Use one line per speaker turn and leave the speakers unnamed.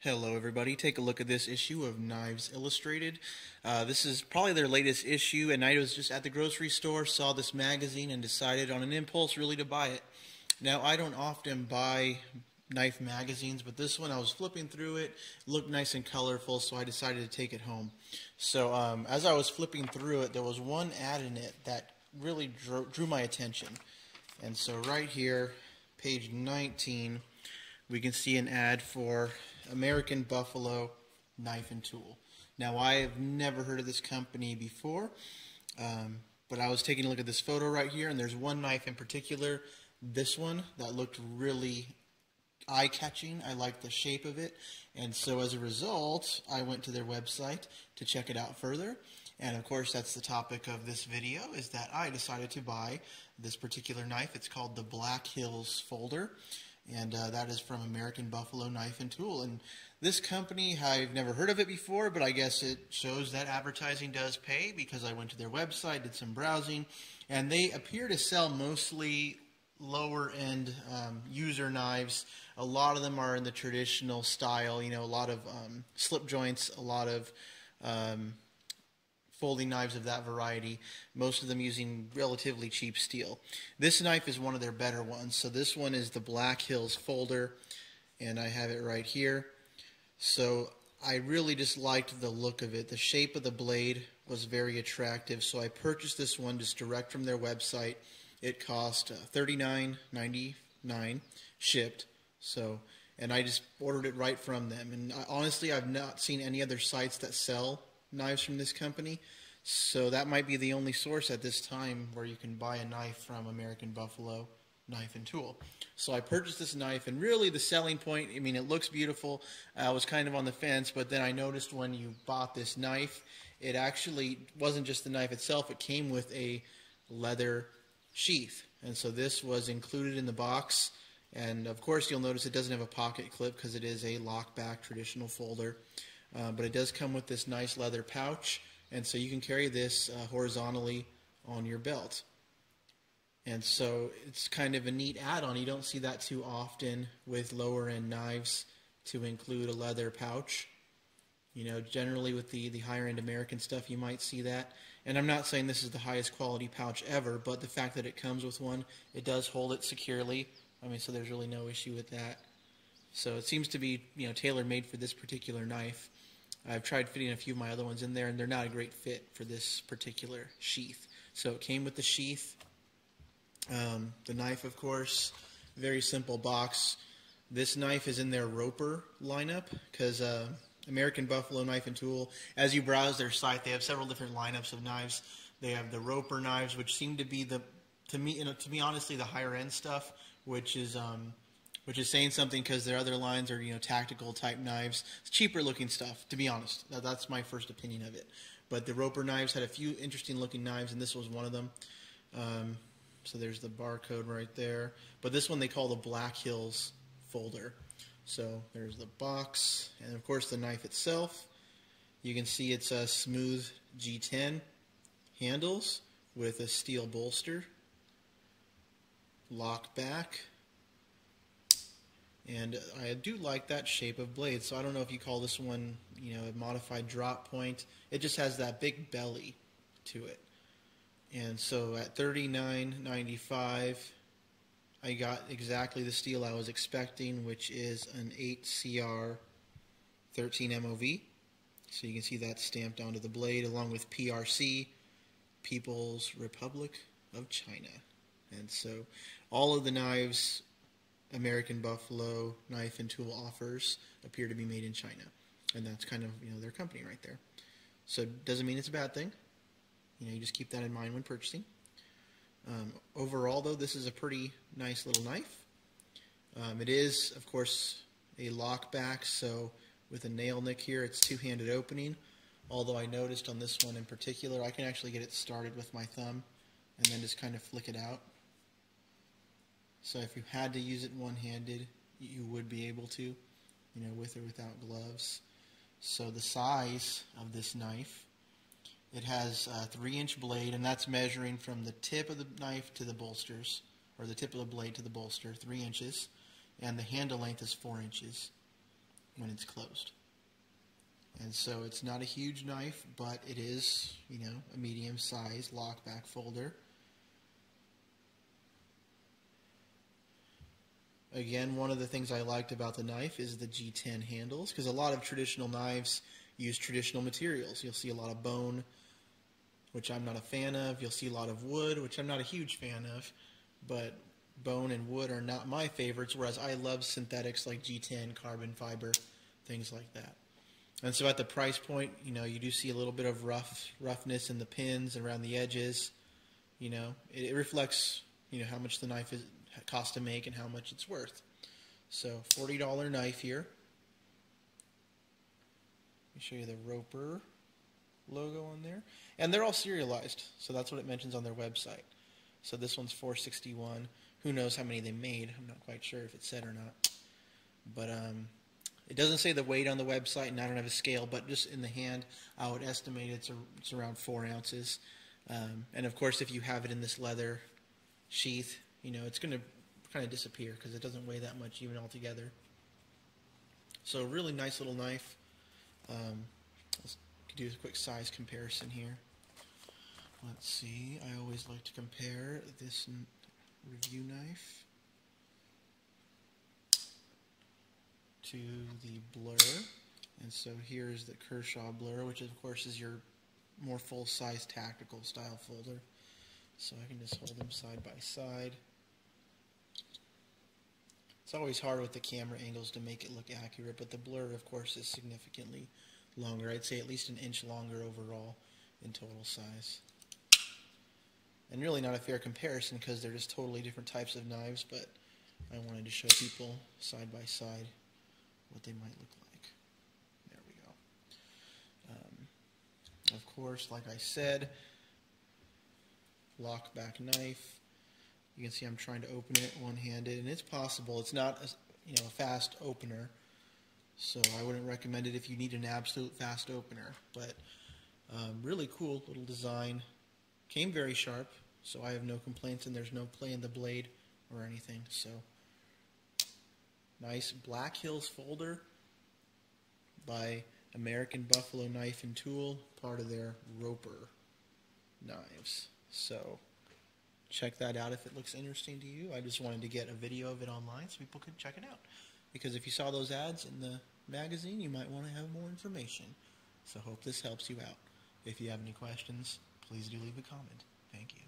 Hello, everybody. Take a look at this issue of Knives Illustrated. Uh, this is probably their latest issue, and I was just at the grocery store, saw this magazine, and decided on an impulse really to buy it. Now, I don't often buy knife magazines, but this one I was flipping through it, looked nice and colorful, so I decided to take it home. So, um, as I was flipping through it, there was one ad in it that really drew, drew my attention. And so, right here, page 19, we can see an ad for American Buffalo Knife and Tool. Now, I have never heard of this company before, um, but I was taking a look at this photo right here, and there's one knife in particular, this one, that looked really eye-catching. I liked the shape of it, and so as a result, I went to their website to check it out further. And of course, that's the topic of this video, is that I decided to buy this particular knife. It's called the Black Hills Folder and uh, that is from American Buffalo Knife and Tool. And this company, I've never heard of it before, but I guess it shows that advertising does pay because I went to their website, did some browsing, and they appear to sell mostly lower end um, user knives. A lot of them are in the traditional style, you know, a lot of um, slip joints, a lot of um, folding knives of that variety, most of them using relatively cheap steel. This knife is one of their better ones. So this one is the Black Hills folder, and I have it right here. So I really just liked the look of it. The shape of the blade was very attractive, so I purchased this one just direct from their website. It cost uh, $39.99 shipped. So, and I just ordered it right from them. And I, honestly, I've not seen any other sites that sell knives from this company. So that might be the only source at this time where you can buy a knife from American Buffalo Knife and Tool. So I purchased this knife, and really the selling point, I mean, it looks beautiful. I was kind of on the fence, but then I noticed when you bought this knife, it actually wasn't just the knife itself, it came with a leather sheath. And so this was included in the box. And of course, you'll notice it doesn't have a pocket clip because it is a lockback traditional folder. Uh, but it does come with this nice leather pouch, and so you can carry this uh, horizontally on your belt. And so it's kind of a neat add-on. You don't see that too often with lower-end knives to include a leather pouch. You know, generally with the, the higher-end American stuff, you might see that. And I'm not saying this is the highest quality pouch ever, but the fact that it comes with one, it does hold it securely. I mean, so there's really no issue with that. So it seems to be, you know, tailor-made for this particular knife. I've tried fitting a few of my other ones in there, and they're not a great fit for this particular sheath. So it came with the sheath, um, the knife, of course, very simple box. This knife is in their Roper lineup because uh, American Buffalo Knife and Tool, as you browse their site, they have several different lineups of knives. They have the Roper knives, which seem to be the, to me, you know, to me honestly, the higher end stuff, which is um, which is saying something because their other lines are you know tactical type knives. It's cheaper looking stuff, to be honest. That's my first opinion of it. But the Roper knives had a few interesting looking knives, and this was one of them. Um, so there's the barcode right there. But this one they call the Black Hills folder. So there's the box, and of course the knife itself. You can see it's a smooth G10 handles with a steel bolster. Lock back and I do like that shape of blade. So I don't know if you call this one, you know, a modified drop point. It just has that big belly to it. And so at 39.95, I got exactly the steel I was expecting, which is an 8CR 13 MOV. So you can see that stamped onto the blade along with PRC, People's Republic of China. And so all of the knives American Buffalo knife and tool offers appear to be made in China, and that's kind of you know their company right there. So doesn't mean it's a bad thing. You know, you just keep that in mind when purchasing. Um, overall, though, this is a pretty nice little knife. Um, it is, of course, a lockback, so with a nail nick here, it's two-handed opening. Although I noticed on this one in particular, I can actually get it started with my thumb and then just kind of flick it out. So if you had to use it one-handed, you would be able to, you know, with or without gloves. So the size of this knife, it has a three-inch blade, and that's measuring from the tip of the knife to the bolsters, or the tip of the blade to the bolster, three inches, and the handle length is four inches. when it's closed. And so it's not a huge knife, but it is, you know, a medium size lockback folder. Again, one of the things I liked about the knife is the G10 handles, because a lot of traditional knives use traditional materials. You'll see a lot of bone, which I'm not a fan of. You'll see a lot of wood, which I'm not a huge fan of. But bone and wood are not my favorites, whereas I love synthetics like G10, carbon fiber, things like that. And so at the price point, you know, you do see a little bit of rough roughness in the pins and around the edges. You know, it, it reflects, you know, how much the knife is cost to make and how much it's worth. So $40 knife here. Let me show you the Roper logo on there. And they're all serialized, so that's what it mentions on their website. So this one's 461. Who knows how many they made? I'm not quite sure if it said or not. But um, it doesn't say the weight on the website, and I don't have a scale, but just in the hand, I would estimate it's, a, it's around four ounces. Um, and of course, if you have it in this leather sheath, you know, it's going to kind of disappear because it doesn't weigh that much even altogether. So really nice little knife. Um, let's do a quick size comparison here. Let's see, I always like to compare this review knife to the blur. And so here's the Kershaw blur, which of course is your more full-size tactical style folder. So I can just hold them side by side. It's always hard with the camera angles to make it look accurate, but the blur, of course, is significantly longer. I'd say at least an inch longer overall in total size. And really not a fair comparison because they're just totally different types of knives, but I wanted to show people side by side what they might look like. There we go. Um, of course, like I said, lock back knife. You can see I'm trying to open it one-handed, and it's possible. It's not a, you know, a fast opener, so I wouldn't recommend it if you need an absolute fast opener. But um, really cool little design. Came very sharp, so I have no complaints, and there's no play in the blade or anything. So nice Black Hills folder by American Buffalo Knife and Tool, part of their Roper knives. So check that out if it looks interesting to you. I just wanted to get a video of it online so people could check it out. Because if you saw those ads in the magazine, you might want to have more information. So hope this helps you out. If you have any questions, please do leave a comment. Thank you.